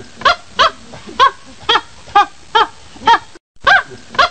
Ha!